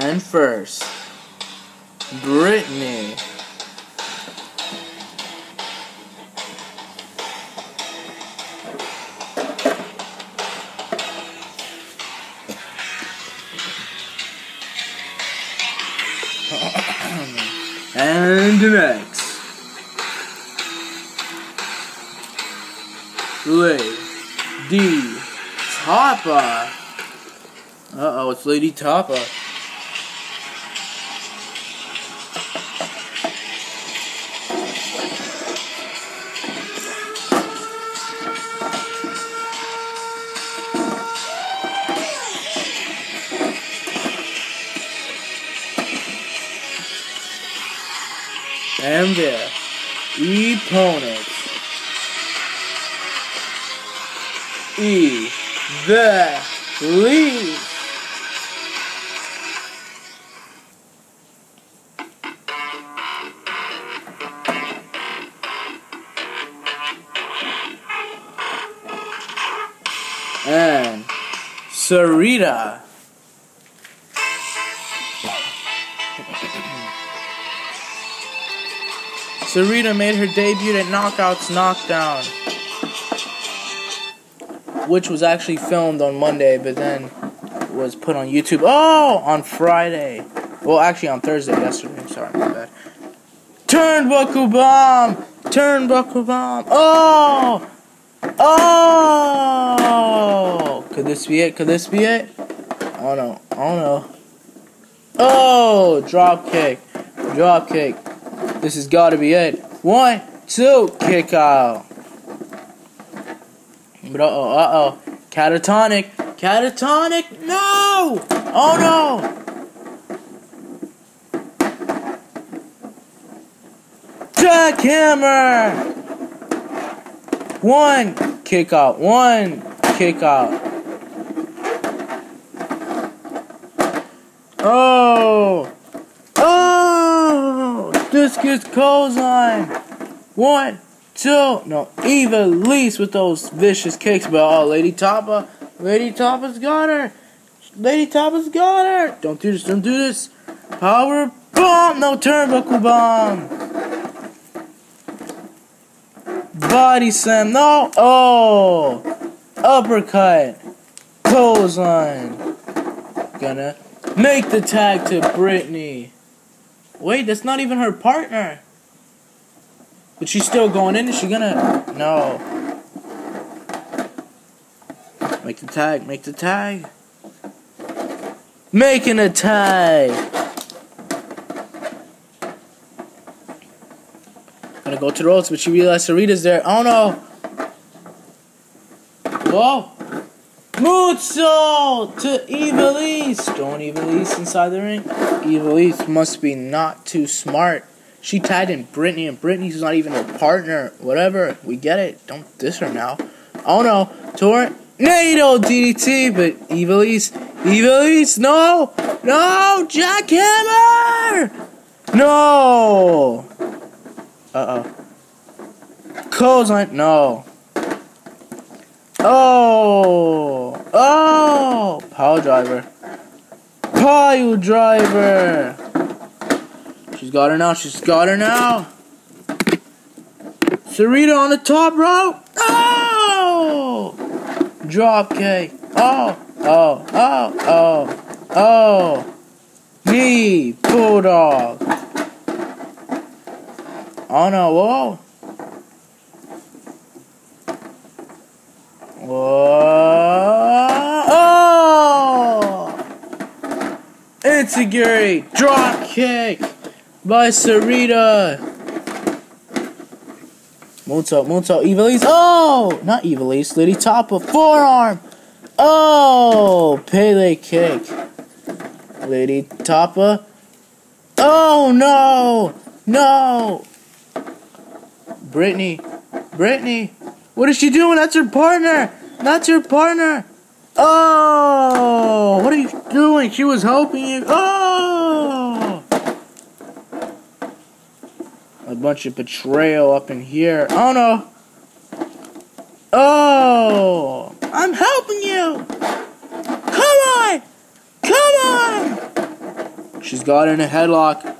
And first, Brittany. and next, Lei'D Tapa. Uh oh, it's Lei'D Tapa. And their opponents. E the lead. And Sarita. Sarita made her debut at Knockouts Knockdown, which was actually filmed on Monday, but then was put on YouTube. Oh, on Friday. Well, actually on Thursday, yesterday. Sorry, my bad. Turnbuckle bomb! Turnbuckle bomb! Oh! Oh! Could this be it? Could this be it? Oh no. Oh no. Oh! Drop kick. Drop kick. This has got to be it. One, two, kick out. But uh oh, uh oh. Catatonic. Catatonic. No! Oh no! Jackhammer! One kick out. One kick out. Oh! Oh! Discus clothesline. One, two. No, Ivelisse with those vicious kicks. But oh, Lei'D Tapa. Lei'D Tapa's got her. Lei'D Tapa's got her. Don't do this. Don't do this. Power bomb. No turnbuckle bomb. Body slam. No. Oh. Uppercut. Clothesline. Gonna make the tag to Brittany. Wait, that's not even her partner. But she's still going in. Is she gonna? No. Make the tag. Make the tag. Making a tag. Gonna go to the ropes, but she realized Sarita's there. Oh no. Whoa. Moonsault to Ivelisse. Throwing Ivelisse inside the ring. Ivelisse must be not too smart. She tied in Brittany, and Brittany's not even her partner. Whatever. We get it. Don't diss her now. Oh no. Tornado DDT, but Ivelisse. Ivelisse, no! No! Jackhammer! No! Uh oh. Clothesline, no. Oh! Oh! Power driver. Pile driver! She's got her now. She's got her now. Sarita on the top rope. Oh! Drop kick. Oh! Oh! Oh! Oh! Oh! Knee bulldog. Oh no! Whoa! Whoa! Oh! Enzuigiri drop kick by Sarita. Moonsault, moonsault, Ivelisse. Oh! Not Ivelisse, Lei'D Tapa. Forearm. Oh! Pele kick. Lei'D Tapa. Oh no! No! Brittany. Brittany. What is she doing? That's her partner. That's her partner. Oh! What are you She was helping you. Oh! A bunch of betrayal up in here. Oh no! Oh! I'm helping you! Come on! Come on! She's got in a headlock.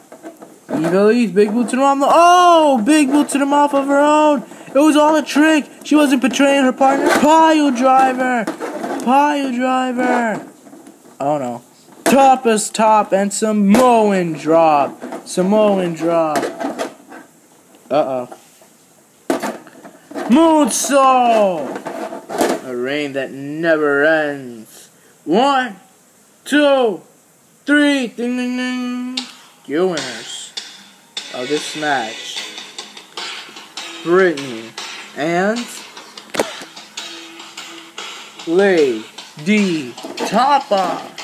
Ivelisse, big boot to the mouth. Oh, big boot to the mouth of her own. It was all a trick. She wasn't betraying her partner. Pile driver. Pile driver. Oh no. Top is top and Samoan drop. Samoan drop. Uh oh. Moonsault! A rain that never ends. One, two, three, ding ding ding. Your winners of this match. Brittany and Lei'D Tapa.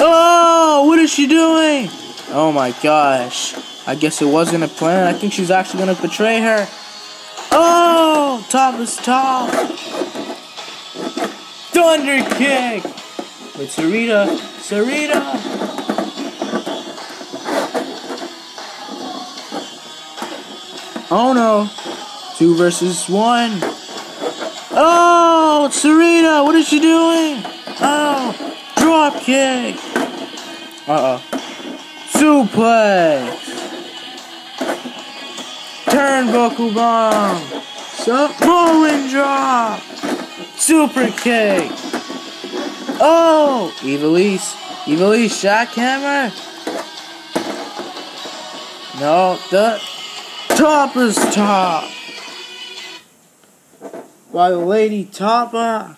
Oh, what is she doing? Oh my gosh. I guess it wasn't a plan. I think she's actually gonna betray her. Oh, top is top. Thunder kick. With Sarita. Sarita. Oh no. Two versus one. Oh, Serena, what is she doing? Oh, drop kick. Uh oh. Suplex. Turnbuckle bomb. Samoan drop. Super kick. Oh, Ivelisse. Ivelisse jackhammer. No, the top is top. By the Lei'D Tapa.